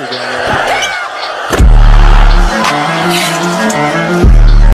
yesterday.